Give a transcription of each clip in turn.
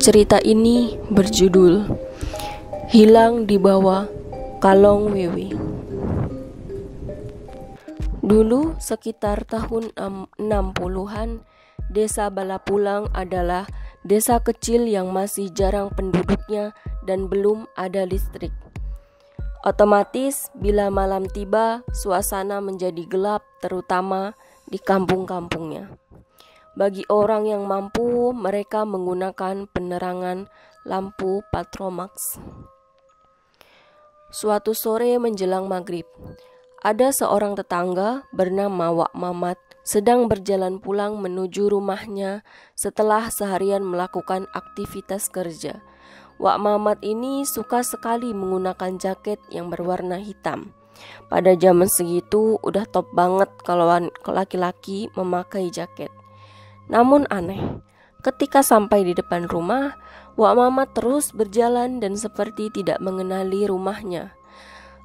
Cerita ini berjudul Hilang di bawah Kalong Wewe. Dulu sekitar tahun 60-an, Desa Balapulang adalah desa kecil yang masih jarang penduduknya dan belum ada listrik. Otomatis bila malam tiba, suasana menjadi gelap terutama di kampung-kampungnya. Bagi orang yang mampu, mereka menggunakan penerangan lampu Patromax. Suatu sore menjelang maghrib, ada seorang tetangga bernama Wak Mamat sedang berjalan pulang menuju rumahnya setelah seharian melakukan aktivitas kerja. Wak Mamat ini suka sekali menggunakan jaket yang berwarna hitam. Pada zaman segitu udah top banget kalau laki-laki memakai jaket. Namun aneh, ketika sampai di depan rumah, Wak Mamat terus berjalan dan seperti tidak mengenali rumahnya.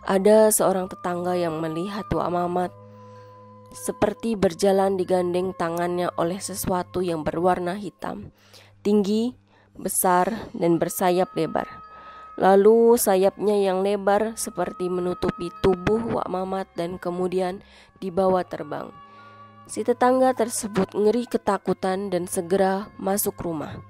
Ada seorang tetangga yang melihat Wak Mamat seperti berjalan digandeng tangannya oleh sesuatu yang berwarna hitam, tinggi, besar, dan bersayap lebar. Lalu sayapnya yang lebar seperti menutupi tubuh Wak Mamat dan kemudian dibawa terbang. Si tetangga tersebut ngeri ketakutan dan segera masuk rumah.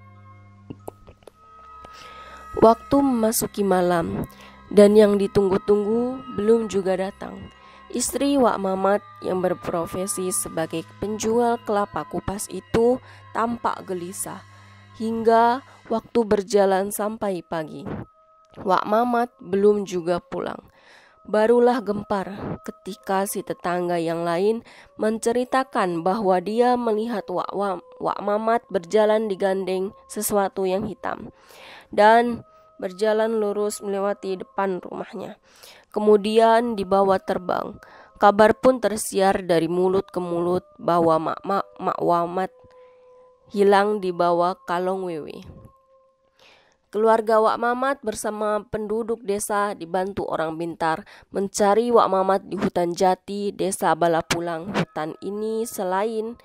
Waktu memasuki malam dan yang ditunggu-tunggu belum juga datang. Istri Wak Mamat yang berprofesi sebagai penjual kelapa kupas itu tampak gelisah hingga waktu berjalan sampai pagi. Wak Mamat belum juga pulang. Barulah gempar ketika si tetangga yang lain menceritakan bahwa dia melihat Wak, Wak, Wak Mamat berjalan digandeng sesuatu yang hitam dan berjalan lurus melewati depan rumahnya. Kemudian dibawa terbang. Kabar pun tersiar dari mulut ke mulut bahwa Mak Mak Mak Wamat hilang di bawah kalong wewe. Keluarga Wak Mamat bersama penduduk desa dibantu orang pintar mencari Wak Mamat di hutan jati desa Balapulang. Hutan ini selain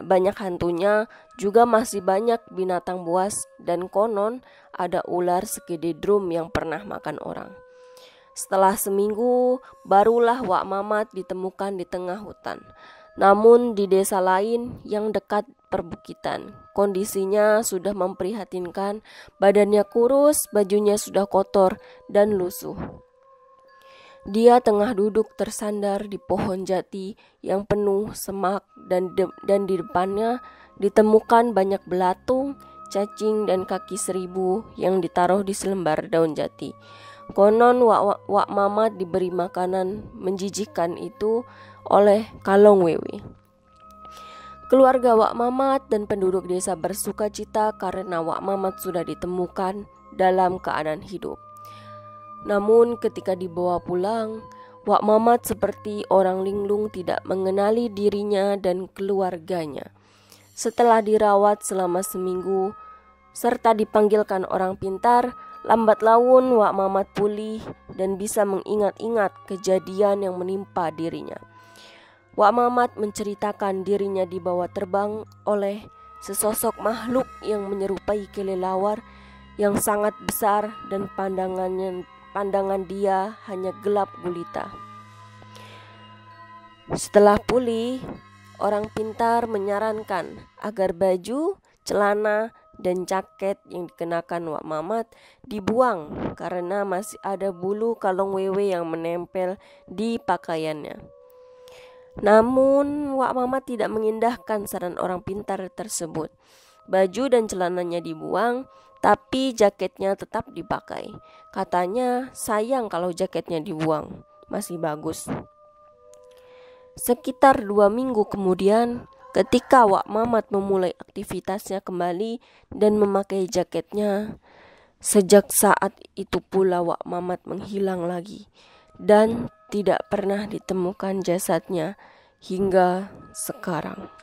banyak hantunya, juga masih banyak binatang buas dan konon ada ular segede drum yang pernah makan orang. Setelah seminggu, barulah Wak Mamat ditemukan di tengah hutan. Namun di desa lain yang dekat perbukitan, kondisinya sudah memprihatinkan, badannya kurus, bajunya sudah kotor dan lusuh. Dia tengah duduk tersandar di pohon jati yang penuh semak dan de dan di depannya ditemukan banyak belatung, cacing dan kaki seribu yang ditaruh di selembar daun jati. Konon Wak, Wak, Wak Mamat diberi makanan menjijikan itu oleh Kalong Wewe. Keluarga Wak Mamat dan penduduk desa bersuka cita karena Wak Mamat sudah ditemukan dalam keadaan hidup. Namun ketika dibawa pulang, Wak Mamat seperti orang linglung tidak mengenali dirinya dan keluarganya. Setelah dirawat selama seminggu, serta dipanggilkan orang pintar, lambat laun Wak Mamat pulih dan bisa mengingat-ingat kejadian yang menimpa dirinya. Wak Mamat menceritakan dirinya dibawa terbang oleh sesosok makhluk yang menyerupai kelelawar yang sangat besar dan pandangannya pandangan dia hanya gelap gulita. Setelah pulih, orang pintar menyarankan agar baju, celana, dan jaket yang dikenakan Wak Mamat dibuang karena masih ada bulu kalung wewe yang menempel di pakaiannya. Namun, Wak Mama tidak mengindahkan saran orang pintar tersebut. Baju dan celananya dibuang, tapi jaketnya tetap dipakai. Katanya, sayang kalau jaketnya dibuang, masih bagus. Sekitar dua minggu kemudian, ketika Wak Mamat memulai aktivitasnya kembali dan memakai jaketnya, sejak saat itu pula Wak Mamat menghilang lagi dan tidak pernah ditemukan jasadnya hingga sekarang.